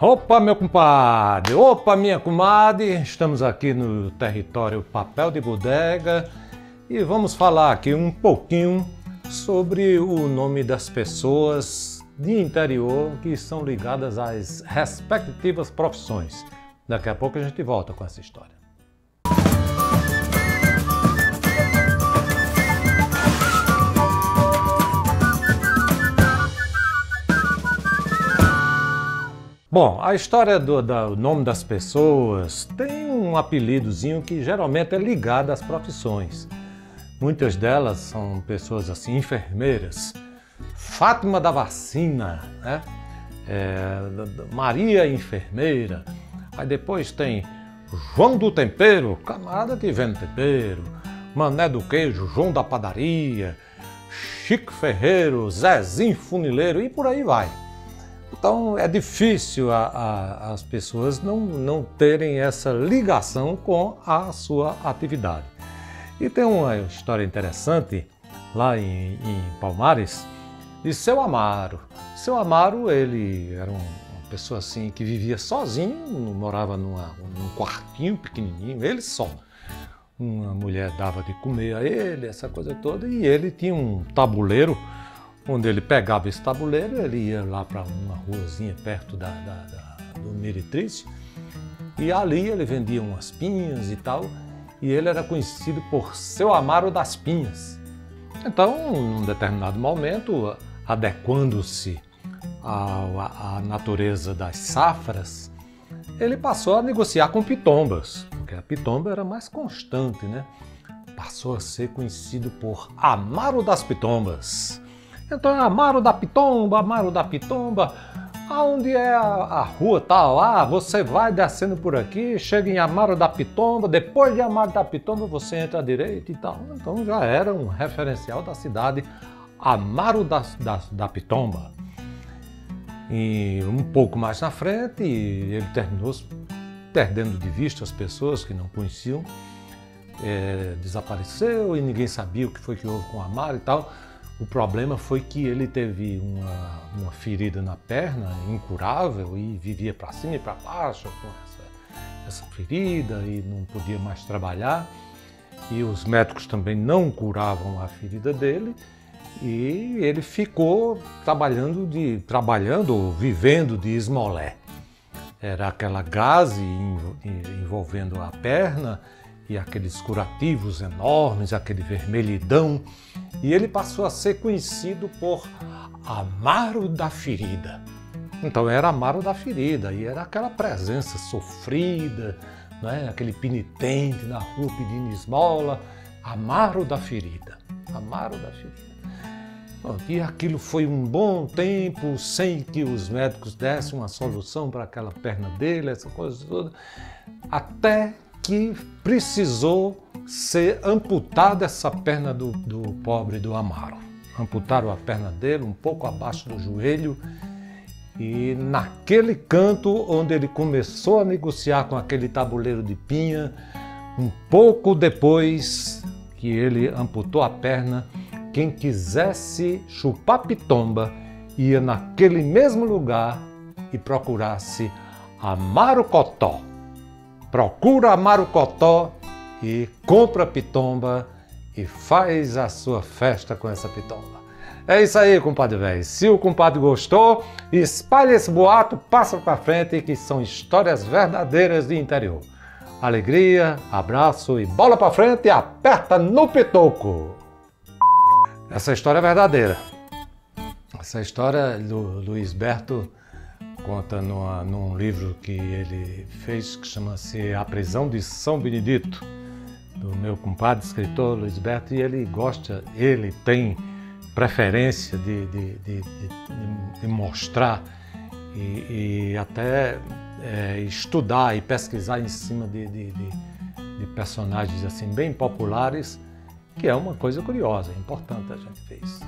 Opa, meu compadre! Opa, minha comadre! Estamos aqui no território Papel de Bodega e vamos falar aqui um pouquinho sobre o nome das pessoas de interior que são ligadas às respectivas profissões. Daqui a pouco a gente volta com essa história. Bom, a história do, do, nome das pessoas tem um apelidozinho que geralmente é ligado às profissões. Muitas delas são pessoas assim, enfermeiras. Fátima da vacina, né? É, Maria enfermeira. Aí depois tem João do tempero, camarada que vende tempero. Mané do queijo, João da padaria. Chico Ferreiro, Zezinho funileiro e por aí vai. Então é difícil a, a, as pessoas não, não terem essa ligação com a sua atividade. E tem uma história interessante lá em, em Palmares de seu Amaro. Seu Amaro, ele era um, uma pessoa assim que vivia sozinho, morava numa, num quartinho pequenininho, ele só. Uma mulher dava de comer a ele, essa coisa toda, e ele tinha um tabuleiro onde ele pegava esse tabuleiro, ele ia lá para uma ruazinha perto da, da, da, do Meretriz e ali ele vendia umas pinhas e tal, e ele era conhecido por seu Amaro das Pinhas. Então, num determinado momento, adequando-se à, à natureza das safras, ele passou a negociar com pitombas, porque a pitomba era mais constante, né? Passou a ser conhecido por Amaro das Pitombas. Então é Amaro da Pitomba, Amaro da Pitomba. Aonde é a, a, rua tal? Ah, você vai descendo por aqui, chega em Amaro da Pitomba, depois de Amaro da Pitomba você entra à direita e tal. Então já era um referencial da cidade Amaro da, da, da Pitomba. E um pouco mais na frente, ele terminou perdendo de vista as pessoas que não conheciam, é, desapareceu e ninguém sabia o que foi que houve com Amaro e tal. O problema foi que ele teve uma, uma ferida na perna incurável e vivia para cima e para baixo com essa, essa ferida e não podia mais trabalhar. E os médicos também não curavam a ferida dele e ele ficou trabalhando de trabalhando ou vivendo de esmolé. Era aquela gase envolvendo a perna e aqueles curativos enormes, aquele vermelhidão, e ele passou a ser conhecido por Amaro da Ferida. Então era Amaro da Ferida e era aquela presença sofrida, né? aquele penitente na rua pedindo esmola, Amaro da Ferida, Amaro da Ferida. E aquilo foi um bom tempo sem que os médicos dessem uma solução para aquela perna dele, essa coisa toda, até que precisou ser amputada essa perna do, do pobre do Amaro. Amputaram a perna dele um pouco abaixo do joelho e naquele canto onde ele começou a negociar com aquele tabuleiro de pinha, um pouco depois que ele amputou a perna, quem quisesse chupar pitomba ia naquele mesmo lugar e procurasse Amaro Cotó procura Marucotó e compra pitomba e faz a sua festa com essa pitomba. É isso aí, compadre velho. Se o compadre gostou, espalhe esse boato, passa para frente que são histórias verdadeiras de interior. Alegria, abraço e bola para frente e aperta no pitoco. Essa história é verdadeira. Essa história do Luiz Berto conta num livro que ele fez que chama-se A Prisão de São Benedito, do meu compadre escritor Luiz Berto, e ele gosta, ele tem preferência de, de, de, de mostrar e, e até é, estudar e pesquisar em cima de, personagens assim bem populares, que é uma coisa curiosa, importante a gente isso.